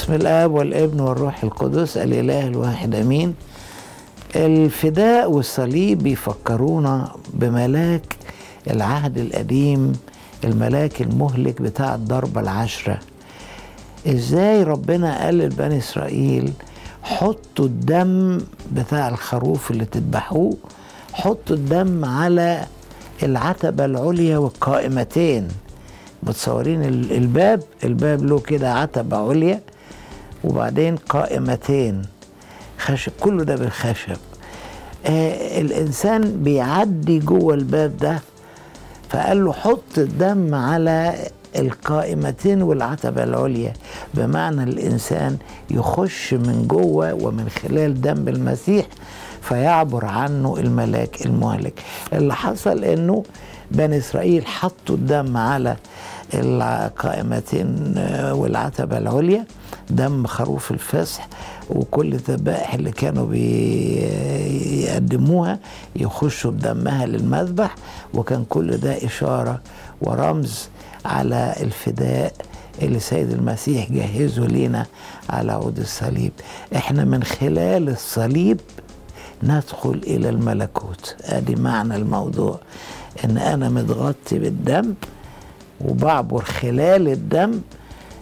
باسم الآب والابن والروح القدس الإله الواحد آمين. الفداء والصليب بيفكرونا بملاك العهد القديم الملاك المهلك بتاع الضربة العشرة. إزاي ربنا قال لبني إسرائيل حطوا الدم بتاع الخروف اللي تذبحوه حطوا الدم على العتبة العليا والقائمتين؟ متصورين الباب الباب له كده عتبة عليا وبعدين قائمتين خشب كله ده بالخشب. آه الإنسان بيعدي جوه الباب ده فقال له حط الدم على القائمتين والعتبة العليا بمعنى الإنسان يخش من جوه ومن خلال دم المسيح فيعبر عنه الملاك المهلك. اللي حصل إنه بني إسرائيل حطوا الدم على القائمتين والعتبة العليا دم خروف الفصح وكل الذبائح اللي كانوا بيقدموها يخشوا بدمها للمذبح. وكان كل ده إشارة ورمز على الفداء اللي سيد المسيح جهزه لينا على عود الصليب. إحنا من خلال الصليب ندخل إلى الملكوت. أدي معنى الموضوع. إن أنا متغطي بالدم وبعبر خلال الدم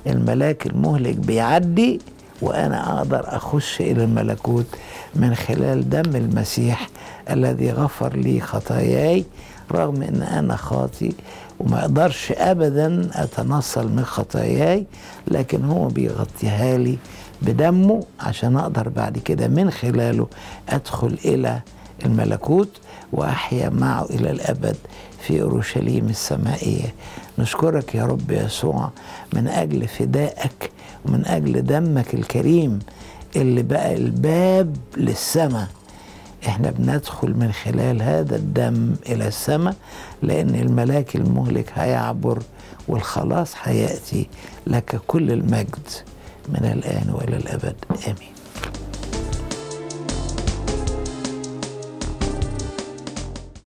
الملاك المهلك بيعدي وأنا أقدر أخش إلى الملكوت من خلال دم المسيح الذي غفر لي خطاياي رغم إن أنا خاطي وما أقدرش ابدا أتنصل من خطاياي لكن هو بيغطيها لي بدمه عشان أقدر بعد كده من خلاله أدخل إلى الملكوت وأحيا معه إلى الأبد في أورشليم السمائية. نشكرك يا رب يسوع من أجل فدائك ومن أجل دمك الكريم اللي بقى الباب للسماء. إحنا بندخل من خلال هذا الدم إلى السماء لأن الملاك المهلك هيعبر والخلاص هيأتي لك كل المجد من الآن وإلى الأبد. آمين.